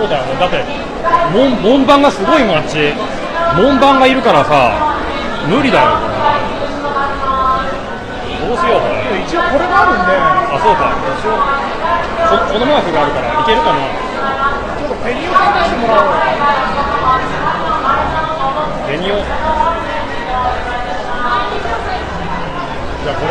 そうだよ。ねだって門門番がすごいもんあっち門番がいるからさ無理だよ。どうしよう。これ一応これがあるんで。あそうか。一応ここのマークがあるからいけるかな。ちょっとペニオさん出してもらおうベニオじゃあこれ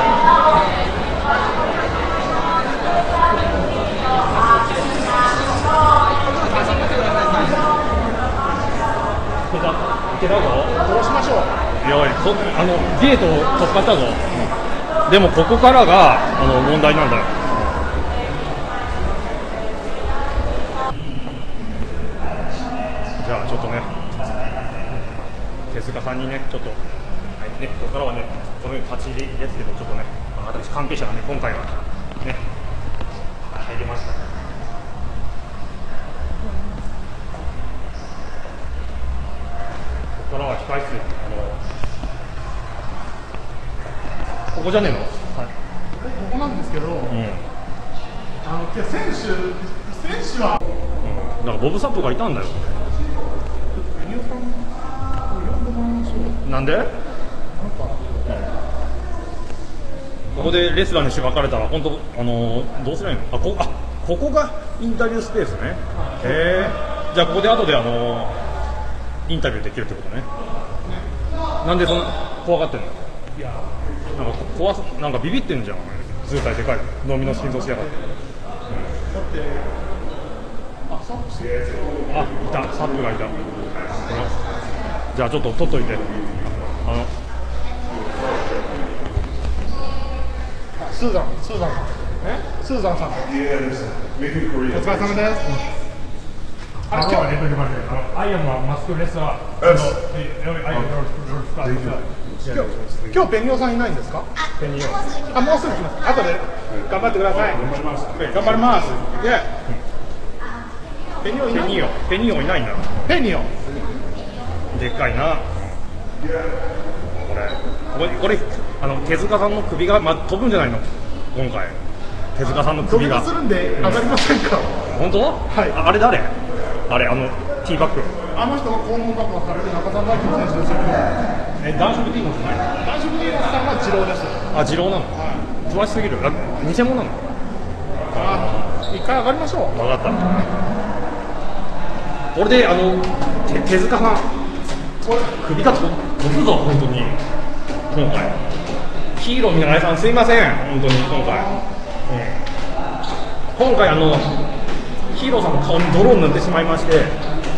いけたいけたぞどうしましょういやこあのゲートを突破したぞ、でもここからがあの問題なんだ。よじゃあちょっとね手塚さんにねちょっと、はいね、ここからはねこのように立ち入りですけどちょっとね私関係者がね今回はね入りました。ここからは控室あのここじゃねえの、はい。ここなんですけど、うんあのいや選手選手はうん、なんかボブ・サップがいたんだよ。なんで？なんか。ここでレスラーにしばかれたら本当あのーどうすりゃいいの？あこあここがインタビュースペースね。へえじゃあここで後であのーインタビューできるってことね。なんでそんな怖がってんの？なんか怖さなんかビビってんじゃん。お前図体でかい。飲みの心臓しやがって。あサップしてあいた。サップがいた、うんじゃあちょっと取っといて。あの。スーザンスーザンさん。え？スーザンさん。お疲れ様です。あれ今日レベルまであのアイアムはマスクレスラーあのえアイアムよろしくよろしくお願いします今日今日ペニオさんいないんですか？ペニオあもうすぐ来ます。後で。頑張ってください。頑張ります頑張ります。でペニオいないペニオペニオいないんだペニオでっかいな。これ。これこれあの手塚さんの首が、ま、飛ぶんじゃないの？今回。手塚さんの首が。座するんで上がりませんか？本当？はい。ああれ誰？あれあのティーバッグ。あの人が肛門爆破される中澤大輝選手ですよえ男色ティーモじゃな？い男色ディーラスさんが治療ですあ二郎なの？詳しすぎる。あ偽物なの？あ一回上がりましょう。分かった。これであの手手塚さんこれ。首がと。飛ぶぞ本当に。今回。ヒーロー見習いさんすいません。本当に今回、うん、今回あのヒーローさんの顔に泥を塗ってしまいまして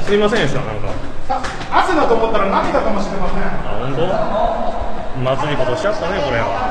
すいませんでしたなんか。さ汗だと思ったら涙かもしれません。あ本当？まずいことしちゃったねこれは。